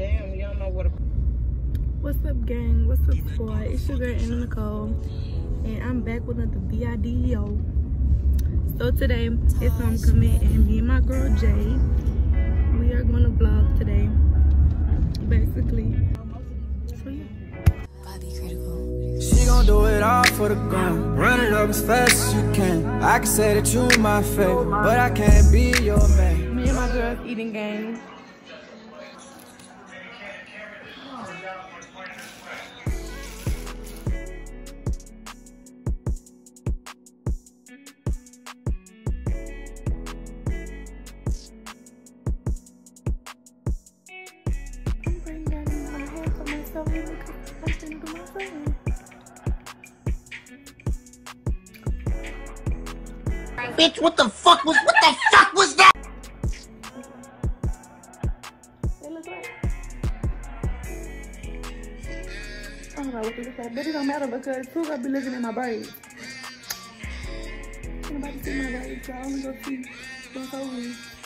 Damn, you don't know what a What's up, gang? What's up, squad? It's your girl, Anna Nicole, and I'm back with another VIDO. So today, it's homecoming, and me and my girl, Jay, we are going to vlog today, basically. So, yeah. She gon' do it all for the gram. Run it up as fast as you can. I can say that you my favorite, but I can't be your man. Me and my girls eating game. Myself because I didn't my thing. Bitch, what the fuck was what the fuck was that? They look like. I don't know what they look like, but it don't matter because who's gonna be looking at my braids? Nobody see my braids, so I only go see what's over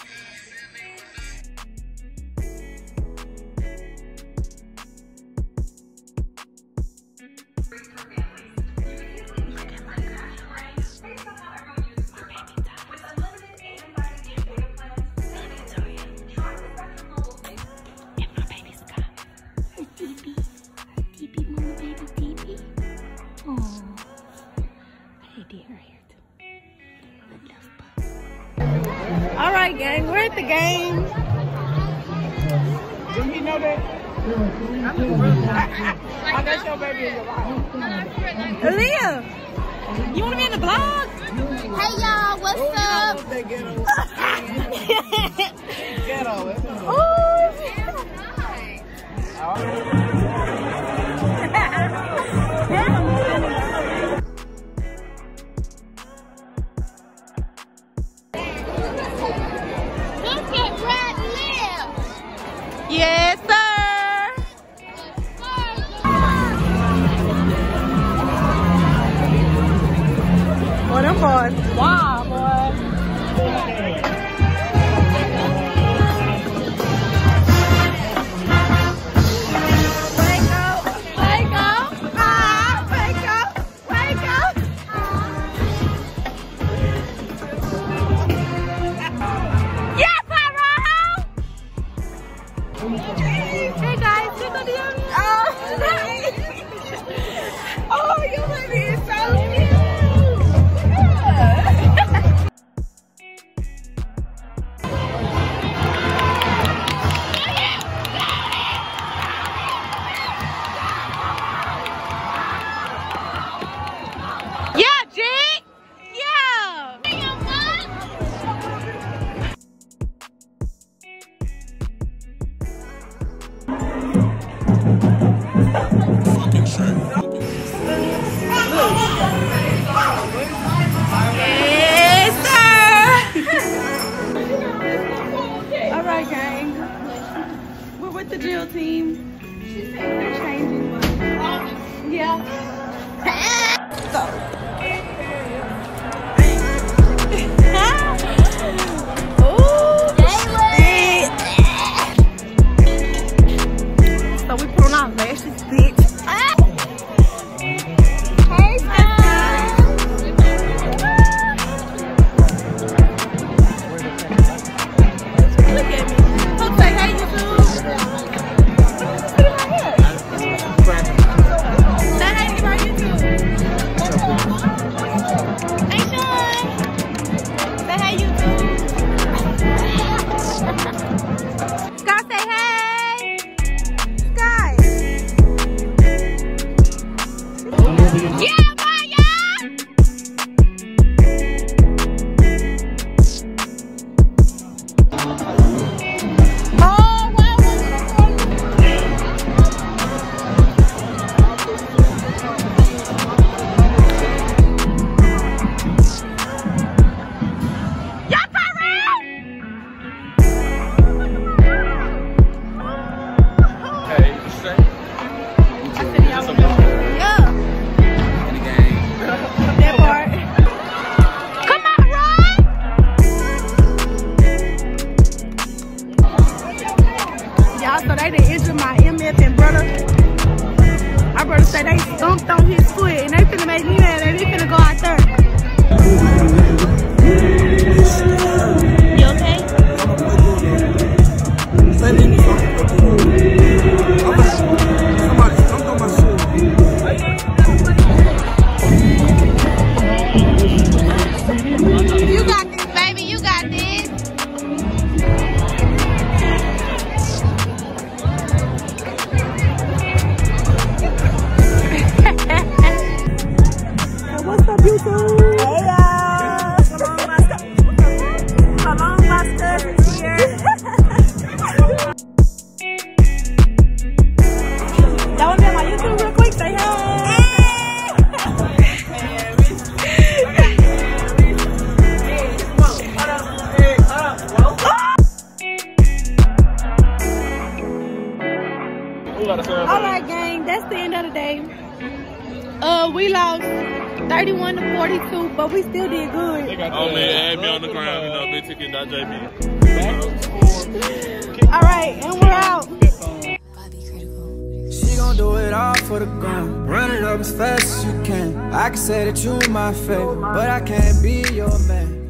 me. All right, gang, we're at the game. Didn't you know that? I got your baby in your life. Aaliyah, you want to be in the vlog? Hey y'all, what's oh, up? They ghetto. Ghetto. Right, gang. That's the end of the day. Uh, we lost 31 to 42, but we still did good. Oh man, add me on the ground, you know, big ticket, not JB. All right, and we're out. She gon' do it all for the gram. Run it up as fast as you can. I can say that you my favorite, but I can't be your man.